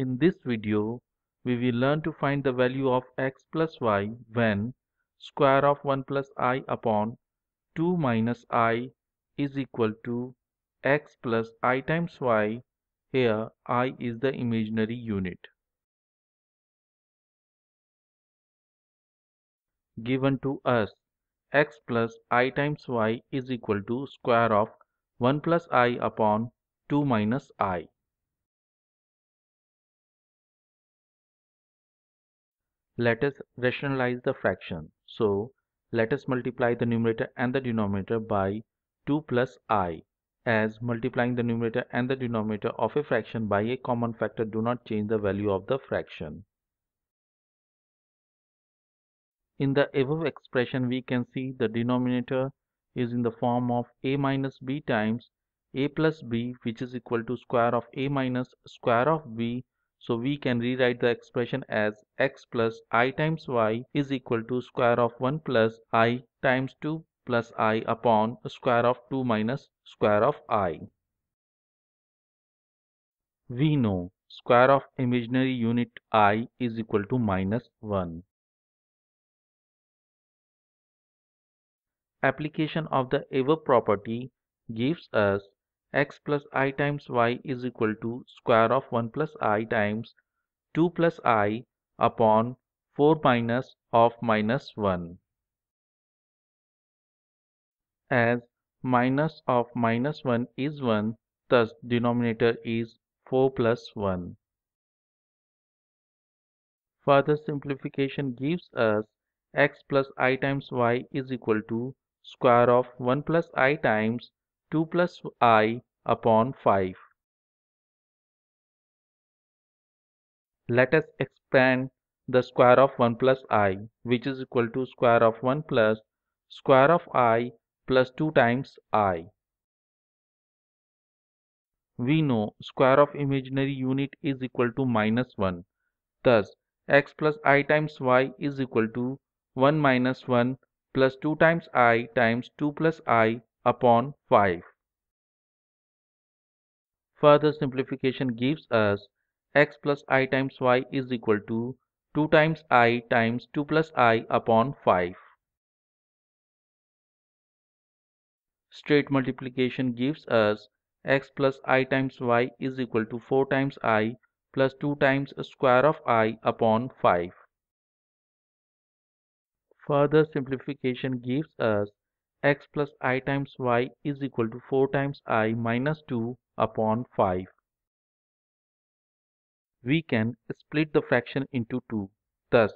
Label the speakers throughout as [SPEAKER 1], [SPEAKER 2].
[SPEAKER 1] In this video, we will learn to find the value of x plus y when square of 1 plus i upon 2 minus i is equal to x plus i times y. Here i is the imaginary unit. Given to us x plus i times y is equal to square of 1 plus i upon 2 minus i. Let us rationalize the fraction. So, let us multiply the numerator and the denominator by 2 plus i, as multiplying the numerator and the denominator of a fraction by a common factor do not change the value of the fraction. In the above expression, we can see the denominator is in the form of a minus b times a plus b which is equal to square of a minus square of b so we can rewrite the expression as x plus i times y is equal to square of 1 plus i times 2 plus i upon square of 2 minus square of i. We know square of imaginary unit i is equal to minus 1. Application of the above property gives us x plus i times y is equal to square of 1 plus i times 2 plus i upon 4 minus of minus 1. As minus of minus 1 is 1, thus denominator is 4 plus 1. Further simplification gives us x plus i times y is equal to square of 1 plus i times 2 plus i upon 5. Let us expand the square of 1 plus i which is equal to square of 1 plus square of i plus 2 times i. We know square of imaginary unit is equal to minus 1. Thus x plus i times y is equal to 1 minus 1 plus 2 times i times 2 plus i upon 5. Further simplification gives us x plus i times y is equal to 2 times i times 2 plus i upon 5. Straight multiplication gives us x plus i times y is equal to 4 times i plus 2 times square of i upon 5. Further simplification gives us x plus i times y is equal to 4 times i minus 2 upon 5. We can split the fraction into 2. Thus,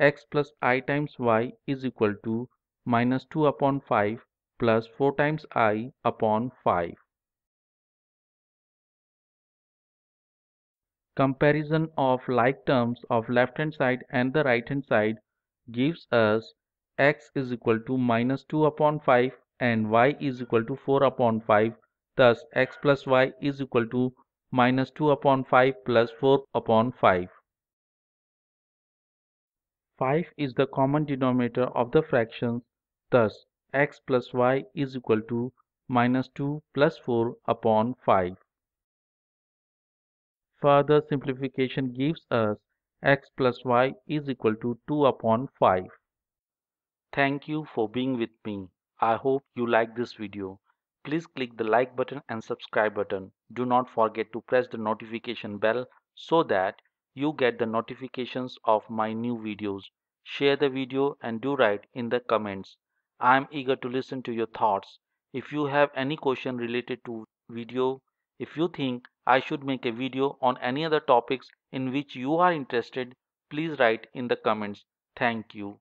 [SPEAKER 1] x plus i times y is equal to minus 2 upon 5 plus 4 times i upon 5. Comparison of like terms of left hand side and the right hand side gives us x is equal to minus 2 upon 5 and y is equal to 4 upon 5 thus x plus y is equal to minus 2 upon 5 plus 4 upon 5. 5 is the common denominator of the fractions thus x plus y is equal to minus 2 plus 4 upon 5. Further simplification gives us x plus y is equal to 2 upon 5. Thank you for being with me. I hope you like this video. Please click the like button and subscribe button. Do not forget to press the notification bell so that you get the notifications of my new videos. Share the video and do write in the comments. I am eager to listen to your thoughts. If you have any question related to video, if you think I should make a video on any other topics in which you are interested, please write in the comments. Thank you.